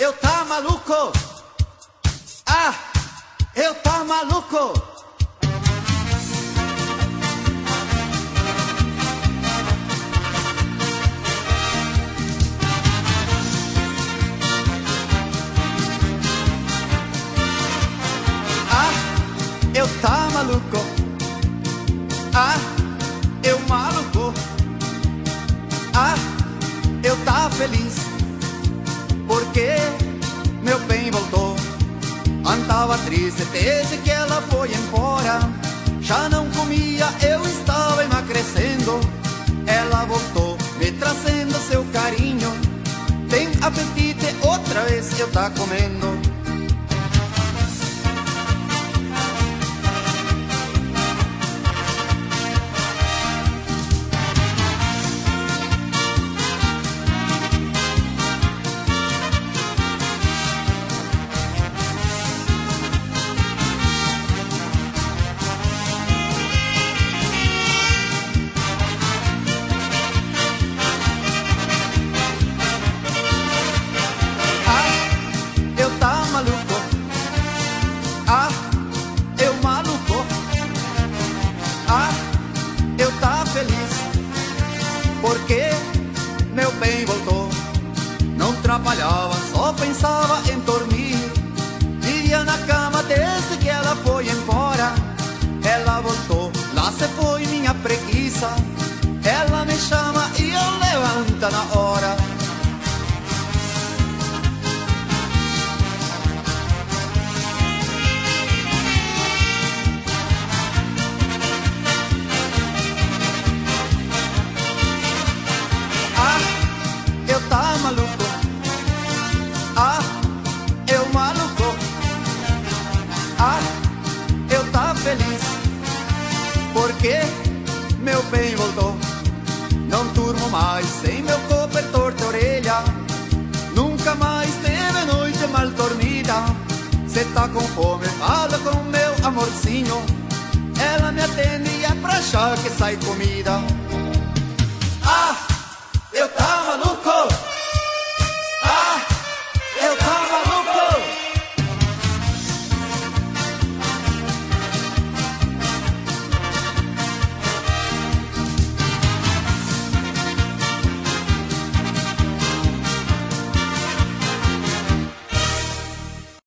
eu tá maluco. Ah, eu tá maluco. Ah, eu tá maluco. Ah, eu maluco. Ah, eu tá feliz. Porque meu bem voltou. Andava triste desde que ela foi embora. Já não comia, eu estava emagrecendo. Ela voltou, me trazendo seu carinho. Tem apetite, outra vez eu tá comendo. Bem voltou. Não trabalhava, só pensava em dormir. Vivia na cama desde que ela foi embora. Ela voltou, lá se foi minha preguiça. Ela me chama e eu levanto na hora. Porque meu bem voltou. Não durmo mais sem meu cobertor de orelha. Nunca mais teve noite mal dormida. Cê tá com fome, fala com meu amorzinho. Ela me atende e é pra achar que sai comida.